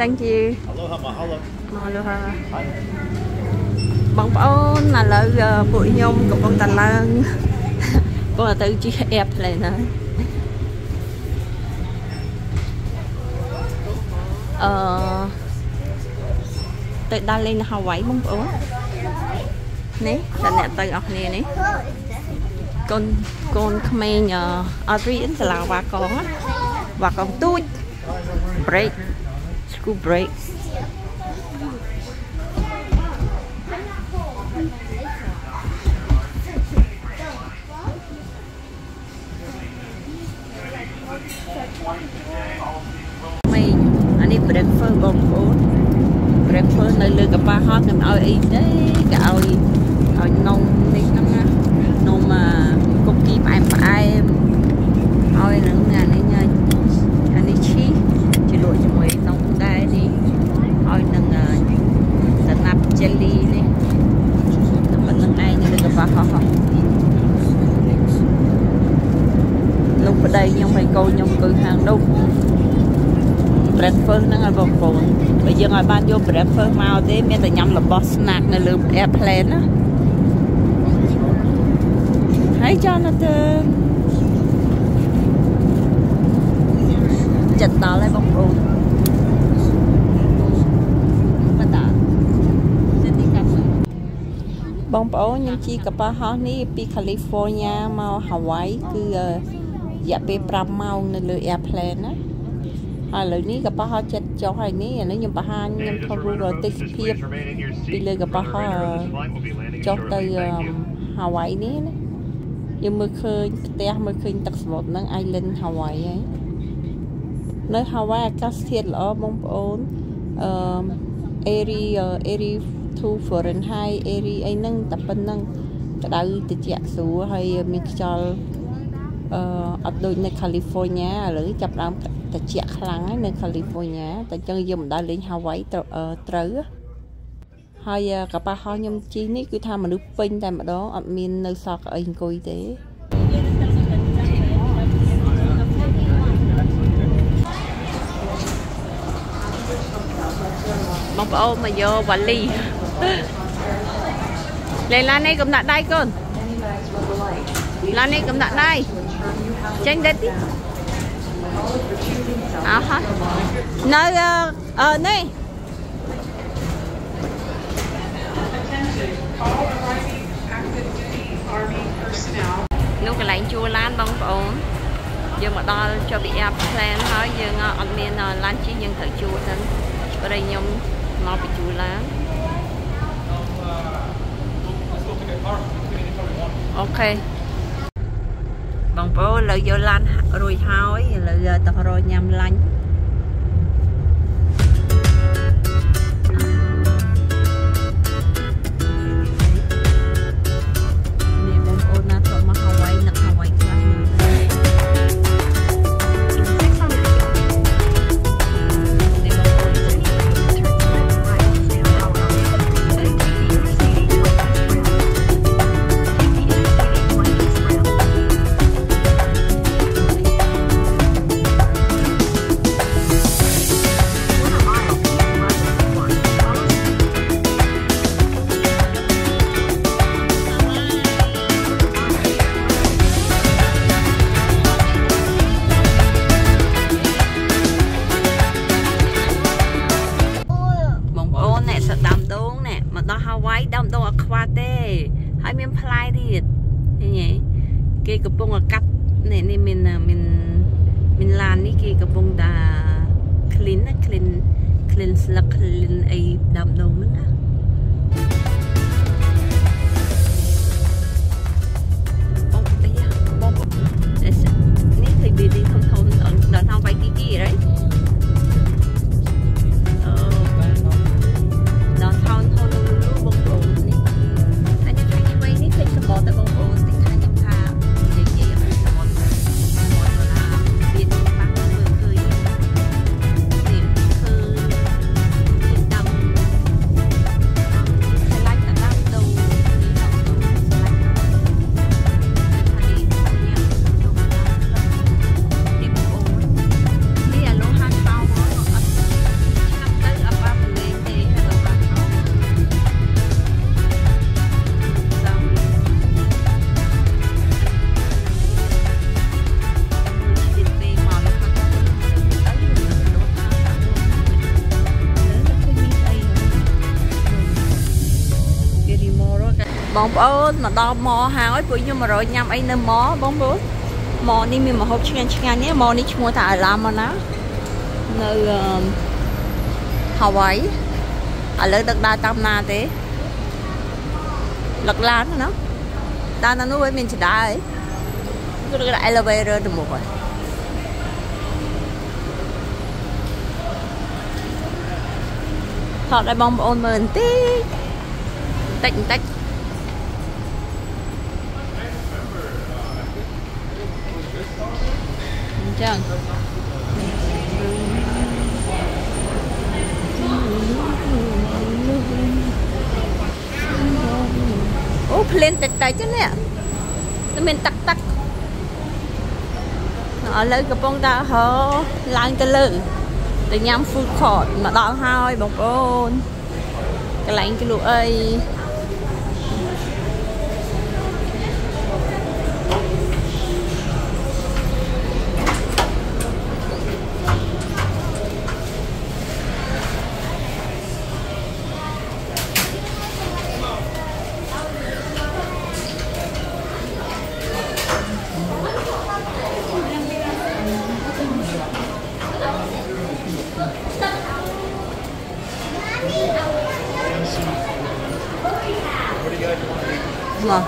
Thank you Aloha mahalo មកលើហើយបងប្អូនឥឡូវពួកខ្ញុំកំពុងតែឡើងកំពុងតែទៅជិះ airplane ហើយអឺទៅដល់លេងនៅ Hawaii បងប្អូននេះតែអ្នកទៅអស់គ្នានេះកូនកូនក្មេងអត់រៀនសាលាវ៉ាកងណាវ៉ាកងទូច break school break មីអានេះ breakfast បងប្អូន breakfast នៅលើកប៉ាល់ហត់ខ្ញុំឲ្យអីទេគេឲ្យឲ្យនំនេះហ្នឹងណានំគុកគីផ្អែមផ្អែមឲ្យនឹងអានេះអានេះឈីជ្រលក់ជាមួយនំដែរនេះឲ្យនឹង ដំណាប់ jelly នេះតែប៉ុណ្្នឹងឯងនៅលើកប៉ាល់ហត់លោកប្តីខ្ញុំហើយកូនខ្ញុំគឺខាងនោះ breakfast ហ្នឹងឲ្យបងប្អូនបើយើងឲ្យបានយក breakfast មកទេមានតែញ៉ាំរបស់ snack នៅលើ airplane ណាហើយ Jonathan ចិត្តដល់ហើយបងប្អូនបាតា បងប្អូនខ្ញុំជិះកប៉ាល់ហោះនេះពី California មក Hawaii គឺរយៈពេល5ម៉ោងនៅលើ airplane ណាហើយឥឡូវនេះកប៉ាល់ហោះចិត្តចុះហើយនេះអានេះខ្ញុំបង្ហាញខ្ញុំថតរូបទេសភាពពីលើកប៉ាល់ហោះចុះទៅហាវ៉ៃនេះណាយើងមើលឃើញផ្ទះមើលឃើញទឹកសមុទ្រហ្នឹង Island Hawaii ហើយនៅ Hawaii អាកាសធាតុល្អបងប្អូនអឺ area area 2 Fahrenheit area អីហ្នឹងតែប៉ុណ្្នឹងក្តៅត្រជាក់ស្រួលហើយមានខ្យល់អឺអត់ដូចនៅ California ឥឡូវចាប់ដើមត្រជាក់ខ្លាំងហើយនៅ California តែចឹងយើងមិនដែលលេង Hawaii ត្រូវហើយកប៉ាល់ហោះខ្ញុំជិះនេះគឺថាមនុស្សពេញតែម្ដងអត់មាននៅសល់កៅអីអង្គុយទេបងប្អូនមកយកវ៉ាលី លេឡានេះកំដាក់ដៃកូនឡានេះកំដាក់ដៃចេញទៅទីអោះនៅអឺនេះនោះកន្លែងជួលឡានបងប្អូនយើងមកដល់ចុះពី airplane ហើយយើងអត់មានឡានជិះយើងត្រូវជួលទៅប្តីខ្ញុំមកពីជួលឡាន អូខេបងប្អូនឥឡូវយកឡានរួចហើយឥឡូវទៅរកញ៉ាំឡាញ់ ខ្វាទេ ហើយមានផ្លែទៀតឃើញទេគេកំពុងកាត់នេះនេះមានមានមានឡាននេះគេកំពុងតា clean ណា clean clean ស្លឹក clean អីដើមដងហ្នឹងណា បងប្អូនមកដល់ម៉ហើយពួកខ្ញុំមករញ៉ាំអីនៅម៉បងប្អូនម៉នេះមានម្ហូបឆ្ងាញ់ឆ្ងាញ់នេះម៉នេះឈ្មោះថាអាឡាម៉ណានៅហាវ៉ៃឥឡូវដឹកដើរតាមណាទេលឹកឡានណាដើរតាមនោះវិញមានចដើអីគឺរក elevator ទៅមុខហើយថតឲ្យបងប្អូនមើលបន្តិចបន្តិចបន្តិចអញ្ចឹងអូភ្លេនតិចតិចនេះតែមានទឹកទឹកឥឡូវកំពុងតែហោឡើងទៅលើទៅញ៉ាំ food court មកដល់ហើយបងប្អូនកន្លែងគេលក់អី មក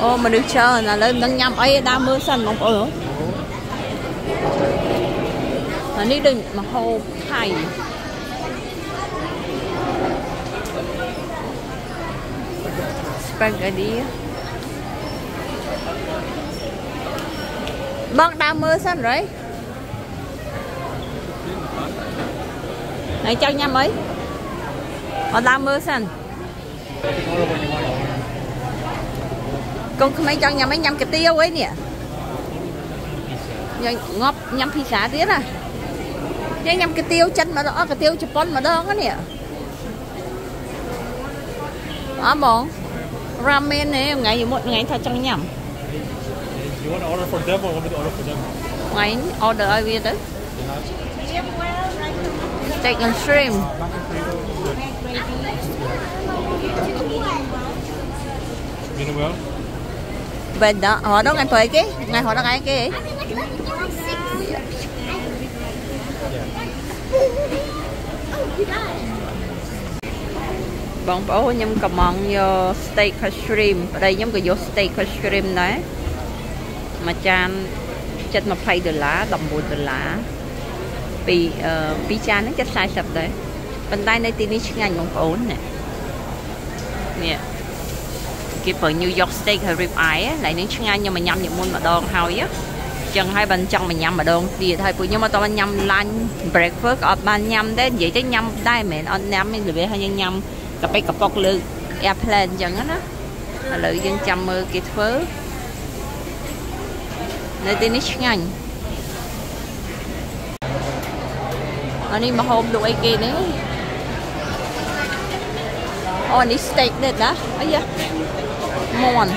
អូមនុស្សច្រើនឥឡូវនឹងញ៉ាំអីដើរមើលសិនបងប្អូនអានេះដូចមហូបថៃ spaghetti បងដើរមើលសិនរ៉ៃហើយចង់ កូនក្មេងចង់ញ៉ាំអីញ៉ាំកាទៀវអីនេះញ៉ាំងាប់ញ៉ាំភីសាទៀតណាញ៉ាំញ៉ាំកាទៀវចិនម្ដងកាទៀវជប៉ុនម្ដងនេះអមង ramen នេះថ្ងៃមុនថ្ងៃថាចង់ញ៉ាំ You want to order for them or want me to order for them? ថ្ងៃ order ឲ្យវាទៅ steak and shrimp Medium well? Bên đó họ đó ngày phải cái ngày họ đó ngày cái បងប្អូនខ្ញុំកំងយក steak shrimp ប្តីខ្ញុំក៏យក steak shrimp ដែរមួយចាន720ដុល្លារ19ដុល្លារពីអឺពីរចានហ្នឹងចិត្ត40ដែរប៉ុន្តែនៅទីនេះឆ្ងាញ់បងប្អូននេះ នេះគេប្រើ New York steak ហើយ rib eye ហើយនឹងឆ្ងាញ់ខ្ញុំមកញ៉ាំញមុនម្ដងហើយចឹងហើយបើចង់មកញ៉ាំម្ដងទៀតហើយពួកខ្ញុំអត់បានញ៉ាំ lunch breakfast ក៏អត់បានញ៉ាំដែរនិយាយទៅញ៉ាំដែរមែនអត់ញ៉ាំមានល្បិចហើយយើងញ៉ាំកាប៉ិកកប៉ុកលើ airplane អញ្ចឹងណាឥឡូវយើងចាំមើលគេធ្វើនៅទីនេះឆ្ងាញ់អានេះមកហូបលក់អីគេនេះ អូនេះ steak នេះណាអាយ៉ាមន់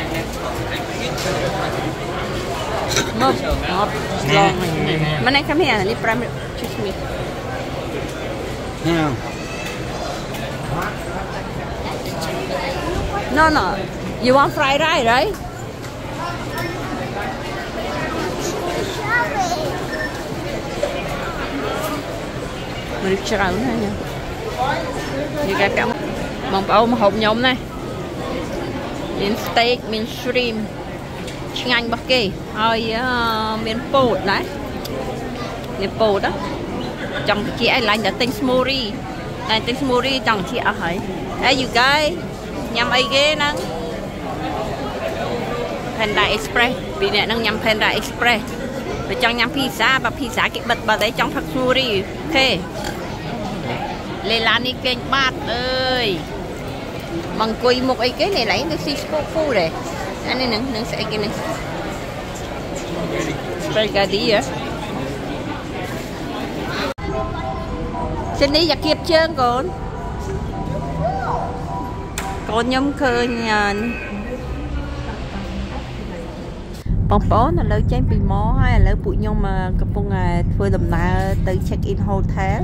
មកអត់ឡងម៉ែ come here នេះ prime choose me Yeah. No, no. You want fried rice, right? Mình đi ច្រើនហើយញ៉ាំនិយាយកាក់ បងប្អូនមកហូបខ្ញុំណាមាន steak មាន shrimp ឆ្ងាញ់របស់គេហើយមានពោតណានេះពោតចង់ជាអីឡាញ់តែទិញ smoothie តែទិញ smoothie ចង់ជាអស់ហើយ Hey you guys ញ៉ាំអីគេហ្នឹង Panda Express ពីអ្នកហ្នឹងញ៉ាំ Panda Express បើចង់ញ៉ាំភីហ្សាបើភីហ្សាគេបិទបិទអីចង់ផឹក smoothie អូខេលេឡានេះគេងបាត់អើយ មកអង្គុយមុខអីគេនេះឡើយទៅស៊ីស្ពូហ្វូដែរអានេះនឹងនឹងស្អីគេនេះ Spaghetti ហ៎ចេញនេះយ៉ាគៀបជើងកូនកូនខ្ញុំឃើញបងប្អូនឥឡូវចេញពីម៉ហើយឥឡូវពួកខ្ញុំកំពុងធ្វើដំណើរទៅ check in hotel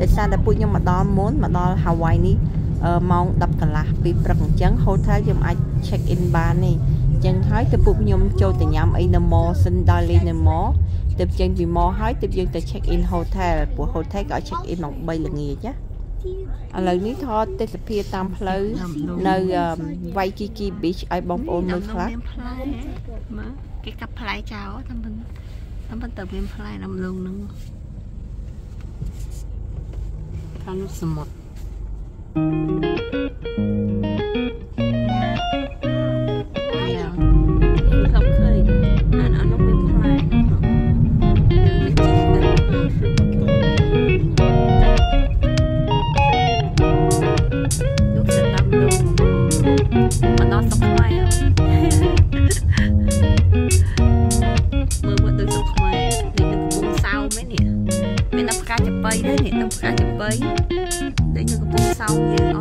ដោយសារតែពួកខ្ញុំមកដល់មុនមកដល់ Hawaii នេះម៉ោង10 កន្លះពីព្រឹកអញ្ចឹង hotel យើងអាច check in បានទេអញ្ចឹងហើយទៅពួកខ្ញុំចូលទៅញ៉ាំអីនៅ mall សិនដល់លេងនៅ mall ទៅចេញពី mall ហើយទៅយើងទៅ check in hotel ព្រោះ hotel ក៏ឲ្យ check in ម៉ោង3ល្ងាចណាឥឡូវនេះថតទេសភាពតាមផ្លូវនៅ Waikiki Beach ឲ្យបងប្អូនមើលខ្លះមើលគេកាប់ផ្លែចោលតាមមិនតាមមិនទៅមានផ្លែដំឡូងហ្នឹងខាងនោះសមុទ្រ thank you hotel